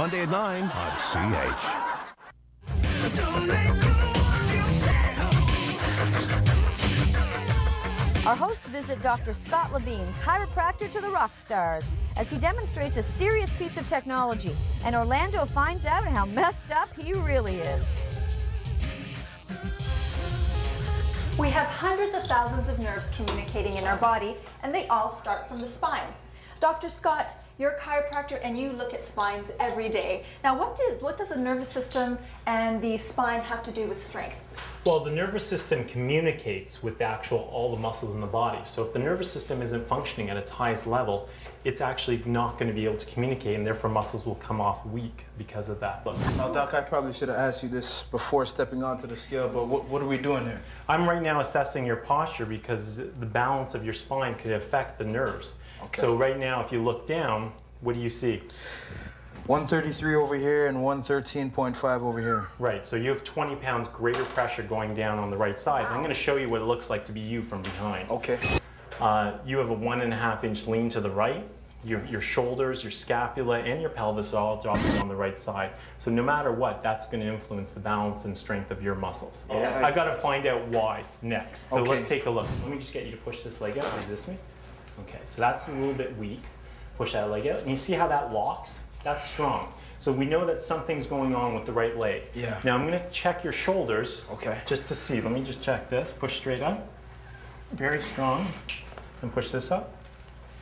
Monday at 9 on CH. Our hosts visit Dr. Scott Levine, chiropractor to the rock stars, as he demonstrates a serious piece of technology, and Orlando finds out how messed up he really is. We have hundreds of thousands of nerves communicating in our body, and they all start from the spine. Dr. Scott, you're a chiropractor and you look at spines every day. Now, what, do, what does the nervous system and the spine have to do with strength? Well, the nervous system communicates with the actual all the muscles in the body. So if the nervous system isn't functioning at its highest level, it's actually not going to be able to communicate, and therefore muscles will come off weak because of that. Look, Now, Doc, I probably should have asked you this before stepping onto the scale, but what, what are we doing here? I'm right now assessing your posture because the balance of your spine could affect the nerves. Okay. So right now, if you look down, what do you see? 133 over here and 113.5 over here. Right, so you have 20 pounds greater pressure going down on the right side. I'm going to show you what it looks like to be you from behind. Okay. Uh, you have a one and a half inch lean to the right. Your, your shoulders, your scapula, and your pelvis are all dropping on the right side. So no matter what, that's going to influence the balance and strength of your muscles. Yeah. I've got to find out why next. So Okay. let's take a look. Let me just get you to push this leg out. Resist me. Okay, so that's a little bit weak. Push that leg out. And you see how that locks? That's strong. So we know that something's going on with the right leg. Yeah. Now I'm going to check your shoulders. Okay. Just to see. Let me just check this. Push straight up. Very strong. And push this up.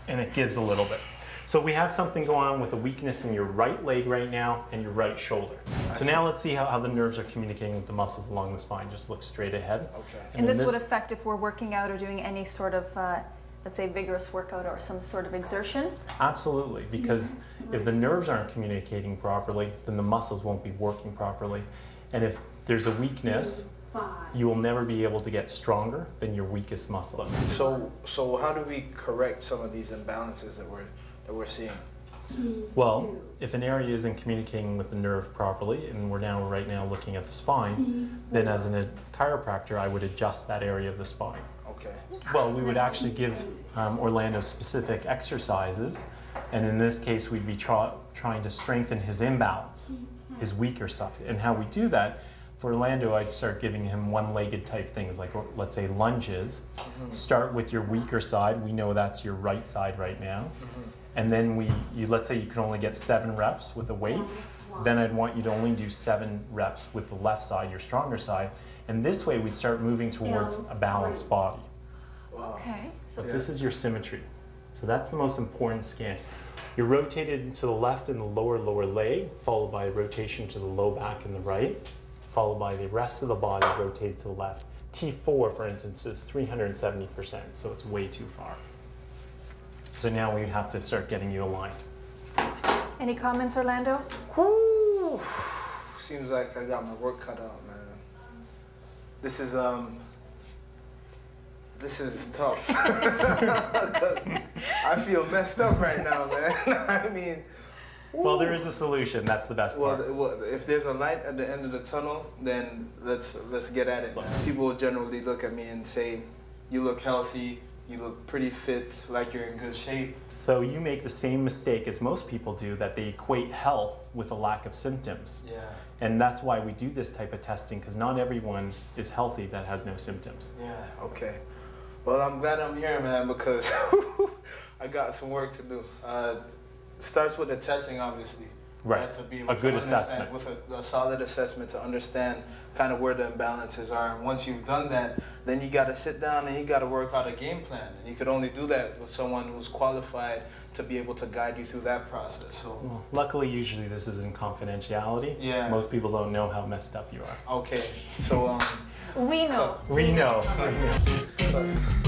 And it gives a little bit. So we have something going on with a weakness in your right leg right now and your right shoulder. So now let's see how, how the nerves are communicating with the muscles along the spine. Just look straight ahead. Okay. And, then this, would affect if we're working out or doing any sort of, uh, let's say, vigorous workout or some sort of exertion. Absolutely, because if the nerves aren't communicating properly, then the muscles won't be working properly. And if there's a weakness, you will never be able to get stronger than your weakest muscle. So, so how do we correct some of these imbalances that we're that we're seeing? Well, if an area isn't communicating with the nerve properly, and we're now right now looking at the spine, then as a chiropractor, I would adjust that area of the spine. Well, we would actually give um, Orlando specific exercises, and in this case, we'd be try- trying to strengthen his imbalance, his weaker side. And how we do that, for Orlando, I'd start giving him one legged type things, like or- let's say lunges. Start with your weaker side. We know that's your right side right now. And then we, you, let's say you can only get seven reps with a weight. Then I'd want you to only do seven reps with the left side, your stronger side. And this way, we'd start moving towards a balanced body. Okay. So this is your symmetry. So that's the most important scan. You're rotated to the left in the lower lower leg, followed by a rotation to the low back in the right, followed by the rest of the body rotated to the left. T4, for instance, is 370%, so it's way too far. So now we'd have to start getting you aligned. Any comments, Orlando? Whew. Seems like I got my work cut out, man. This is um. This is tough. I feel messed up right now, man. I mean. Well, there is a solution. That's the best Well, part. th- well, if there's a light at the end of the tunnel, then let's let's get at it. Man. People generally look at me and say, "You look healthy. You look pretty fit. Like you're in good shape." So you make the same mistake as most people do that they equate health with a lack of symptoms. Yeah. And that's why we do this type of testing because not everyone is healthy that has no symptoms. Yeah. Okay. Well, I'm glad I'm here, man, because I got some work to do. Uh, starts with the testing, obviously. Right. To be A good assessment. With a, a solid assessment to understand kind of where the imbalances are. And once you've done that, then you got to sit down and you got to work out a game plan. And you could only do that with someone who's qualified to be able to guide you through that process. So, Well, luckily, usually this is in confidentiality. Yeah. Most people don't know how messed up you are. okay. So, um, We know. We know. atrás.